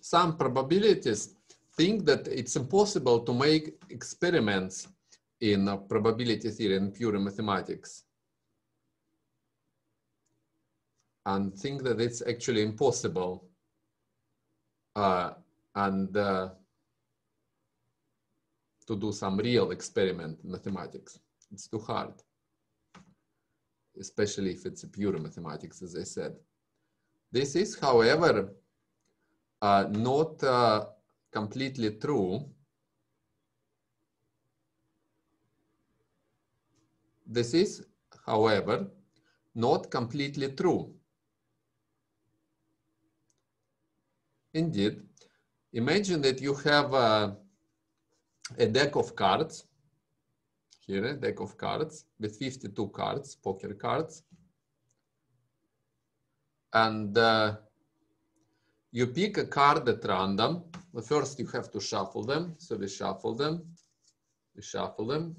some probabilists think that it's impossible to make experiments in probability theory and pure mathematics and think that it's actually impossible uh, and uh, to do some real experiment in mathematics. It's too hard, especially if it's pure mathematics, as I said. This is, however, uh, not uh, completely true. This is, however, not completely true. Indeed, imagine that you have a, a deck of cards, here a deck of cards with 52 cards, poker cards. And uh, you pick a card at random. But first you have to shuffle them. So we shuffle them, we shuffle them.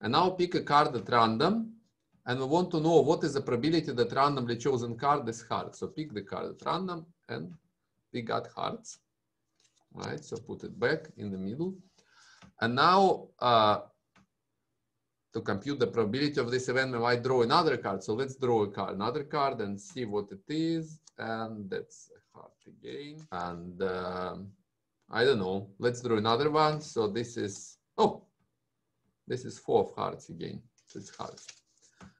And now pick a card at random and we want to know what is the probability that randomly chosen card is heart. So pick the card at random and we got hearts. Right, so put it back in the middle. And now uh, to compute the probability of this event, we might draw another card. So let's draw a card, another card and see what it is. And that's a heart again. And um, I don't know, let's draw another one. So this is, oh, this is four of hearts again. So it's hearts.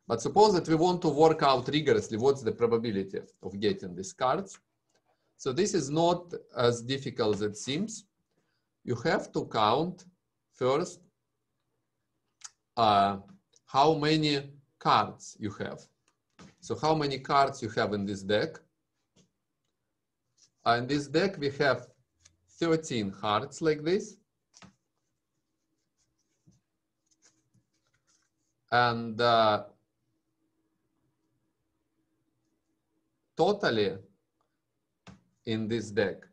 But suppose that we want to work out rigorously what's the probability of getting these cards. So this is not as difficult as it seems. You have to count first uh, how many cards you have. So how many cards you have in this deck. Uh, in this deck, we have 13 hearts like this. And uh, totally in this deck.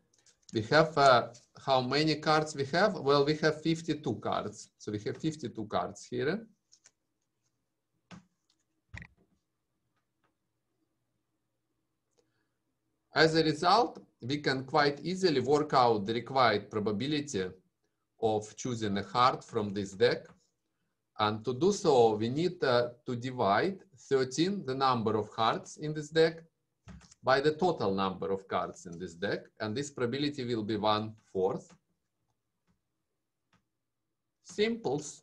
We have uh, how many cards we have? Well, we have 52 cards. So we have 52 cards here. As a result, we can quite easily work out the required probability of choosing a heart from this deck. And to do so, we need uh, to divide 13, the number of hearts in this deck, by the total number of cards in this deck, and this probability will be one fourth. Simples,